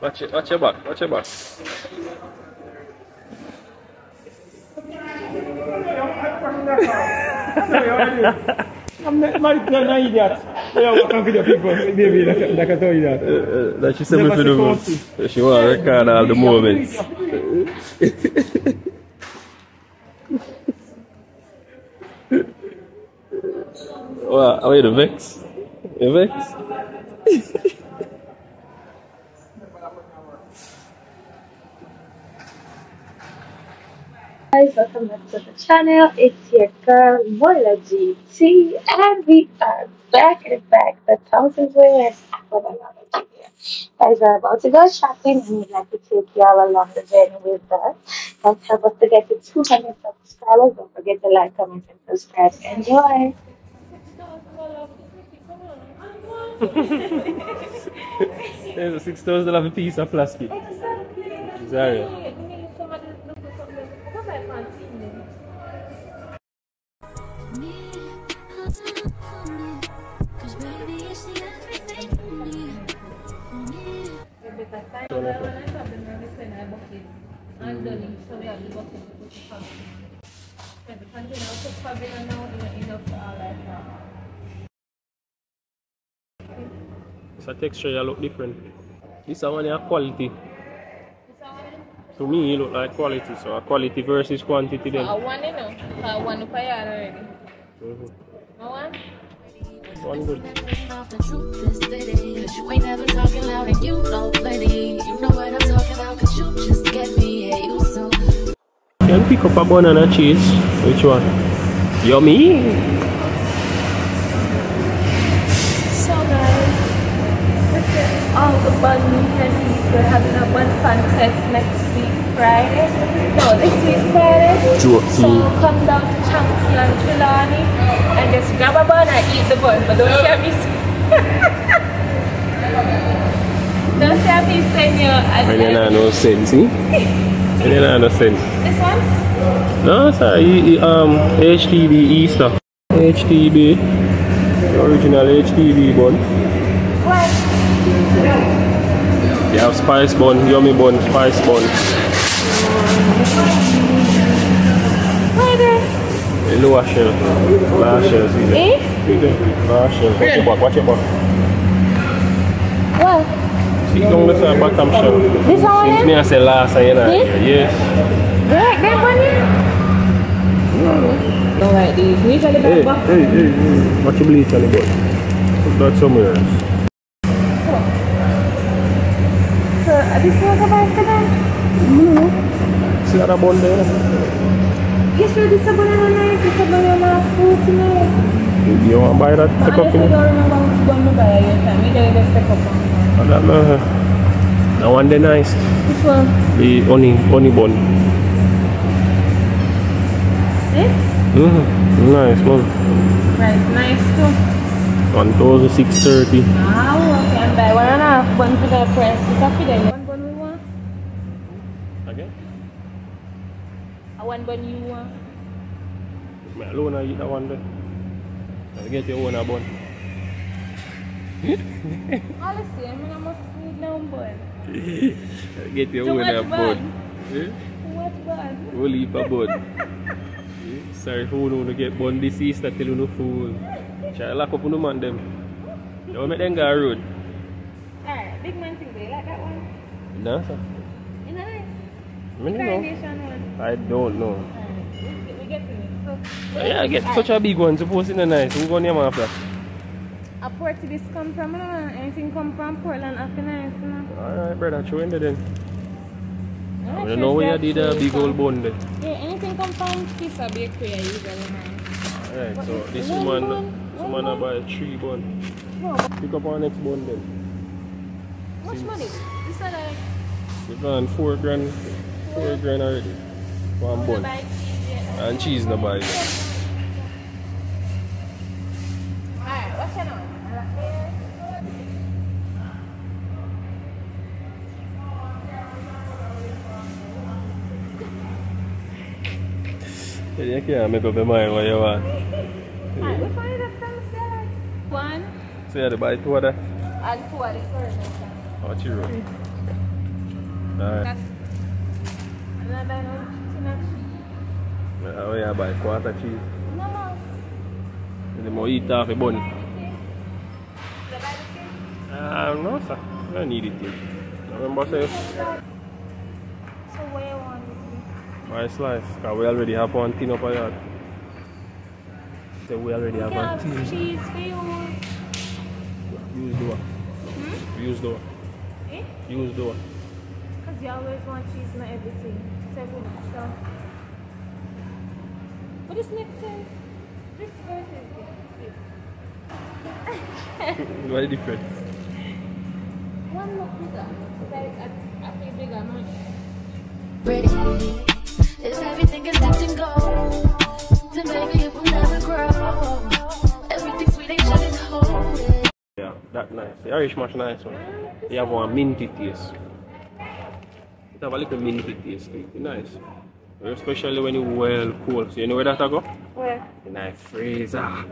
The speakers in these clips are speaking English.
Watch it, watch your back, watch your back. I'm not, my, no, no idiot. Yeah, what can video people, baby, like, like I told you that. Uh, uh, that she said me to do. She want to record all the moments. What? Wait, the vex? The vex? guys, welcome back to the channel. It's your girl Mola GT and we are back and back the Thompsons Way with another video. Guys, we're about to go shopping and we'd like to take y'all along the journey with us. Let's help us to get to 200 subscribers. Don't forget to like, comment, and subscribe. Enjoy! There's a six thousand dollar piece of plastic. Baby, it's. So texture you look different. This one is a quality. To me, it look like quality. So a quality versus quantity then. I want you know. I want to pay already. Mm-hmm. I want. One good. Off the truth is steady. Cause you ain't never talking loud and you know plenty. You know what I'm talking about, cause you just get me. Yeah, you so Can pick up a banana cheese. Which one? Yummy. So guys, this is all the bun we can eat. We're having a bun contest next week Friday. No, this week Friday. So come down to Chunky and Trelawny and just grab a bun and eat the bun. But don't say me. don't say me send you. And then I a- no sense, eh? Then I no sense. This one? No, sir. Um, HTB Easter. HTB. Original HTB bun. What? You have spice bun, yummy bun, spice bun. Where there? The lower shell. Lower shell. Eh? Lower shell. Watch your back, watch your back. What? See down the side, bottom shell. This one here? me I say last, you know. Yes. Right, that one here? Don't like these. We got the Hey, back box. hey, hey, hey. Bleach on the bun. Put that somewhere else. So, this one go back to them? See that bun there? You sure this a banana nice? A banana fruit nice? You want to buy that? Take up Honestly, in don't remember which one to buy. You don't just take up on one. I don't know. That one there nice. Which one? The honey, honey bun. This? Mm, nice one. Right, nice too. 1630. Ah, okay. And buy one and a half bun for the price. It's a for them. One bun we want? Again? A one bun you want? Me alone I eat that one there. I get your own a bun. All the same. I must need no bun. Get your Too own a much bun. bun. Eh? What bun? We'll leave a bun. Eh? Sorry who to get bun this Easter till you no fool. Try lock up on the man them. Don't make them go road. Alright, big man thing. Do you like that one? No, sir. You know nice? I mean. Carnation one. I don't know. We we get to it. So, Yeah, I get such a big one. Suppose in the nice. Who gonna name after? A port this come from, you know, anything come from Portland, after nice, you know. Alright, brother. Show in there then. I'm don't know if where you did a big old bun there. Yeah, anything come from Pizza Bakery, I usually nice. Alright, What so is- this one woman, bun? this One woman bun? buy three bone. No, Pick up our next bun then. How much money? You said like, We gone four grand, four grand already. One bun. buy cheese, yeah. And cheese no buy. Alright, what's your name? You can't make up your mind what you want. One is the from salad? One So you have to buy two of that. and two of the furnace. How much you roll? Alright. That's and I buy no chicken and cheese. Oh yeah, buy quarter cheese. No, no. The more eat a bun. Buy the chicken. The buy the chicken. Ah, no sir. I don't need it yet. Remember say So where you want it? my slice. Cause we already have one tin up a yard. So we already have Yeah, one tin. cheese for you. Use door. Hmm? Use door. Eh? Use door. Because you always want cheese in everything. So, so. But this makes sense. This versus this. What the difference? One look bigger. Like, I, I feel bigger, man. Ready. If everything is letting go, then baby it will never grow. Everything sweet ain't shouldn't hold. Yeah, that nice. The Irish mash nice one. They have one minty taste. It have a little minty taste to it. It's nice. Especially when it's well cold. So you know where that I go? Where? In a freezer.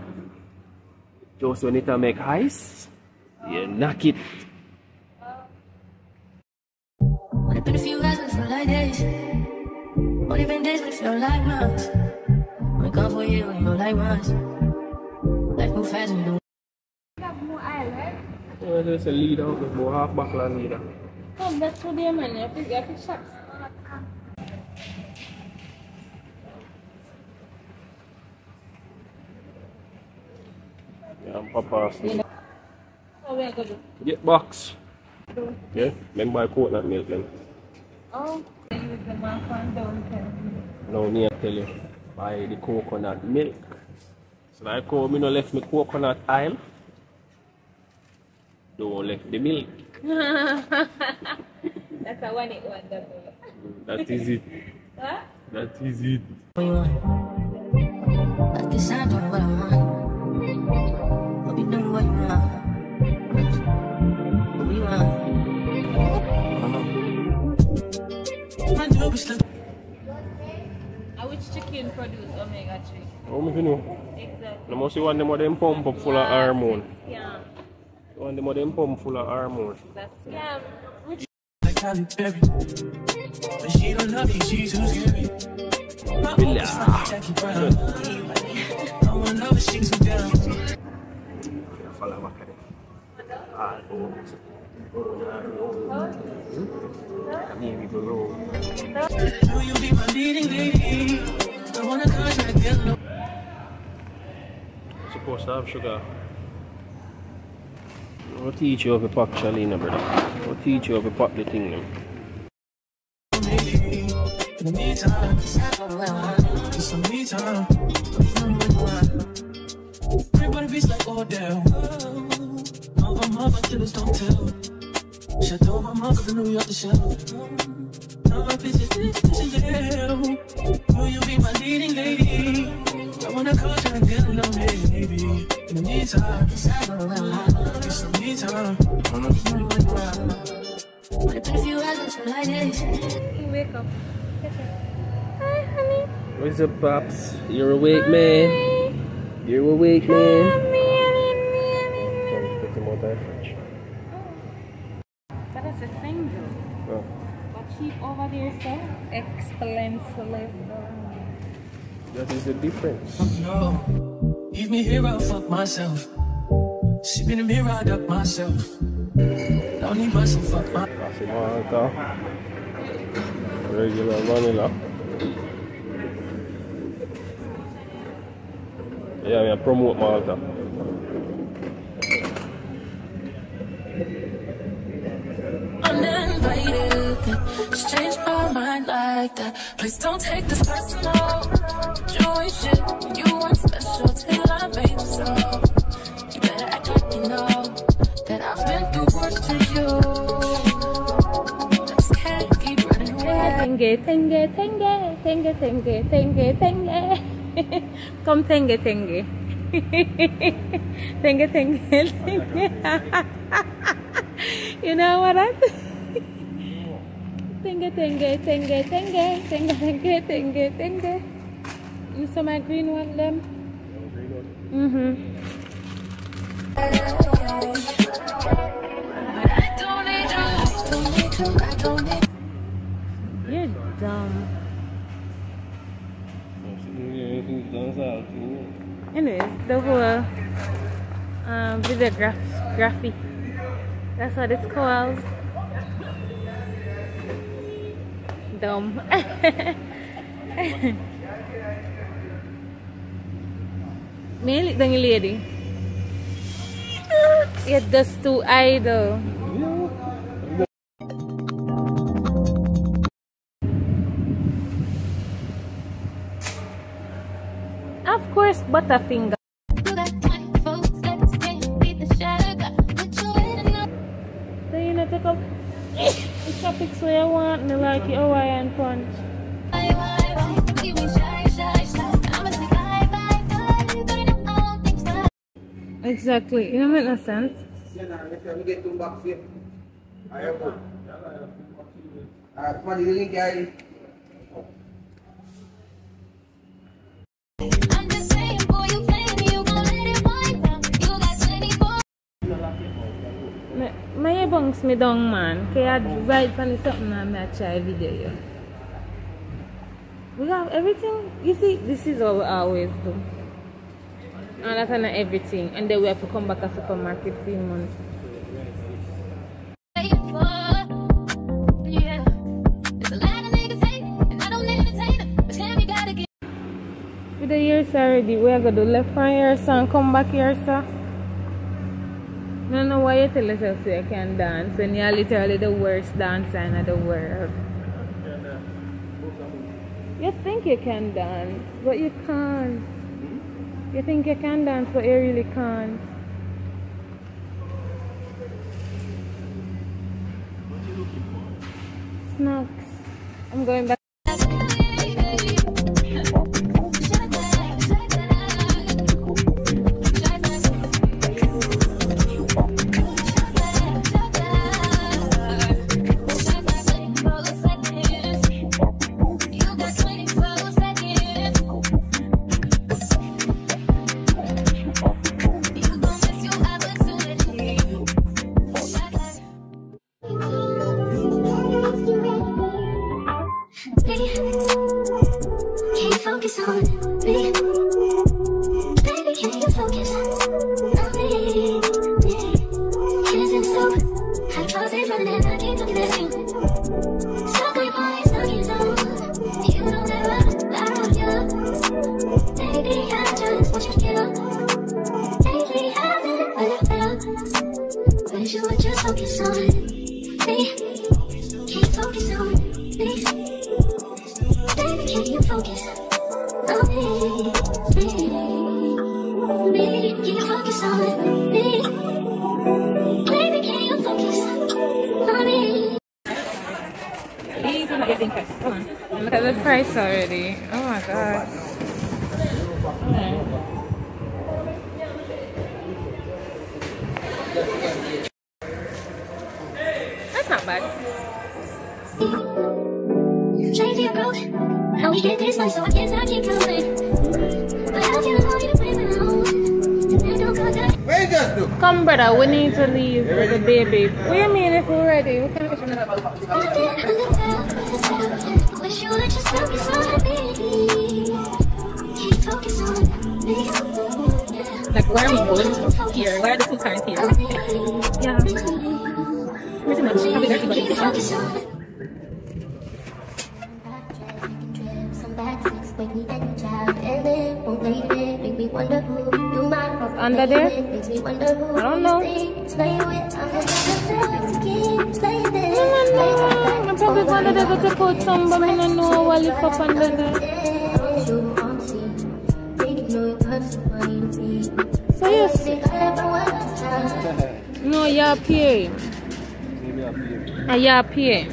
Just when it a make ice, you knock it. Only been a few hours, but feel like days. Only been days, but feel like months. Only gone for a year, only go like months. Life move fast, we don't. You have more island. Yeah, there's a leader out there, about half buckle and leader. That's man. You have to, you have to shop. Yeah, and Papa Steve. Oh, we're going to do. Get box. Yeah, remember I coconut milk then. Oh, use the downtown. Now me I tell you, buy the coconut milk. So like how me no left me coconut oil, don't left the milk. That's a one it one. That is it. Huh? That is it. What you want? Like this, I'm doing what I want. Hope you doing what you want. What you want? I know it's like Uh, which chicken produce omega 3? How me fi know? Exactly. No must see one them of them pump up full of hormone. Yeah, One them of them pump full of hormone. that's scam. Which like Halle Berry. But she don't love me, she's too scary. My Villa. uncle's like Jackie Brown. I wanna know if she's too down. Follow back at them. All out. Maybe below. Will you be my leading lady? I wanna contract get. Supposed to have sugar. I'll teach you how to pack Shalina, brother. I'll teach you how to pack the thing. Time. Everybody beats like killers don't tell. You off the shelf. Now my Will you be my leading lady? I wanna you and get along, baby. In the meantime, get me time. Only been a few hours, but feel like days. you wake up. Hi, honey. What's up, Pops? You're awake, man. You're awake, man. Put him out there, French. That is a thing, though. Oh. But cheap over there, sir. Excellent level. That is the difference. No, leave me here, I'll fuck myself. Sleep in the mirror, I duck myself. Don't need myself, fuck my. Regular vanilla. Yeah, me I promote Malta. uninvited. Just change my mind like that. Please don't take this personal. Ain't shit. You weren't special till I made you so. You better act like you know that I've been through worse to you. Just can't keep running away. Tenge, tenge, tenge, tenge, tenge, tenge, tenge. Come tenge, tenge. tenge, tenge, tenge. you know what I Tenge, tenge, tenge, tenge, tenge, tenge, tenge, tenge. You saw my green one, them? Mm-hmm. I don't need you. I don't need you. I don't need dumb. Anyways, the whole um, videography. That's what it's called. Dumb. Mainly the lady. You're just too idle. Of course, Butterfinger. Topics where you want, me like oh, your Hawaiian punch. Exactly. You know, make. I'm just saying, boy, you let it wind down. You got 24 Me, me man. Something video. We have everything. You see, this is what we always do. And that's not everything. And then we have to come back to supermarket three months. the years already, we are going to left from here, and come back here, sir. Don't know why you tell yourself so you can dance when you're literally the worst dancer in the world. You think you can dance, but you can't. You think you can dance, but you really can't. Snacks. I'm going back. That's not bad. Lately I'm broke. How we get this much, so I guess I keep coming. But I feel like you play around. And I don't contact. Where you just do? Come, brother, we need to leave with the baby. What do you mean if we're ready? We can Wish you would just focus on me. Can you focus on me? Like, where are we going? Here. Where are the two cars here? Yeah. Pretty much. Happy birthday, buddy. Focus on under there? I don't know. I'm probably gonna out some, but I don't know what lift up under there. So see? No, you're up here. Ah, you're up here.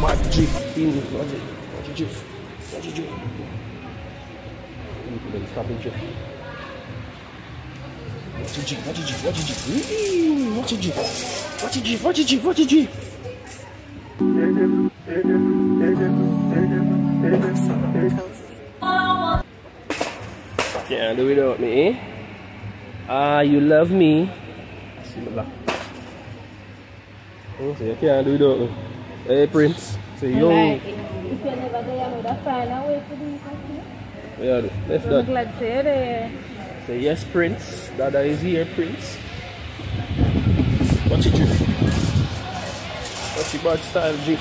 Magic. Pin, magic. Magic. Magic. Pin, stop it. Watch your Jeep, watch your Jeep, watch your Jeep. Whee! Watch your Jeep. Watch your Jeep, watch your Jeep, watch your Jeep. Can't do without me, eh? Ah, you love me. See my black. Oh, so you can't do without me. Hey, Prince. Say, yo. Like, if you never there, I would have find a way to do it. Yeah, left I'm glad to hear that. Say, yes, Prince. Dada is here, Prince. Watch your Jeep. Watch your bad style, Jeep.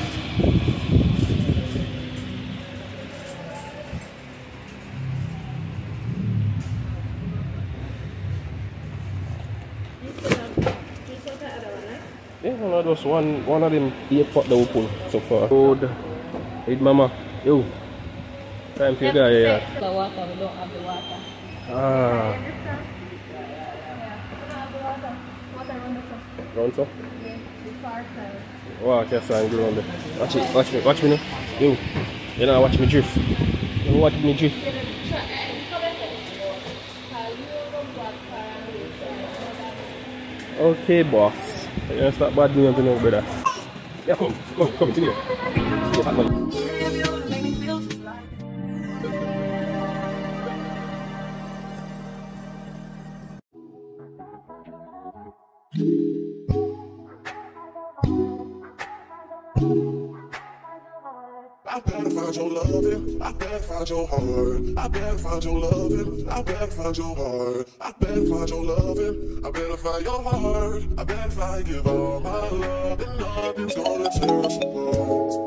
Yeah, no, was one one of them pot that we pull so far. Road. Hey mama. Yo. Time for you guy yeah. The water, we don't have the water. Ah. Round so? Wow, just and go round there. Watch it, watch me, watch me now. Yo. You know watch me drift. You watch me drift. Okay boss. You gonna start bad doing anything now, brother. Yeah, come, come, come, sit here. I better find your loving. I better find your heart. I better find your loving. I better find your heart. I better find your loving. I better find your heart. I better find give all my love and nothing's gonna tear us apart.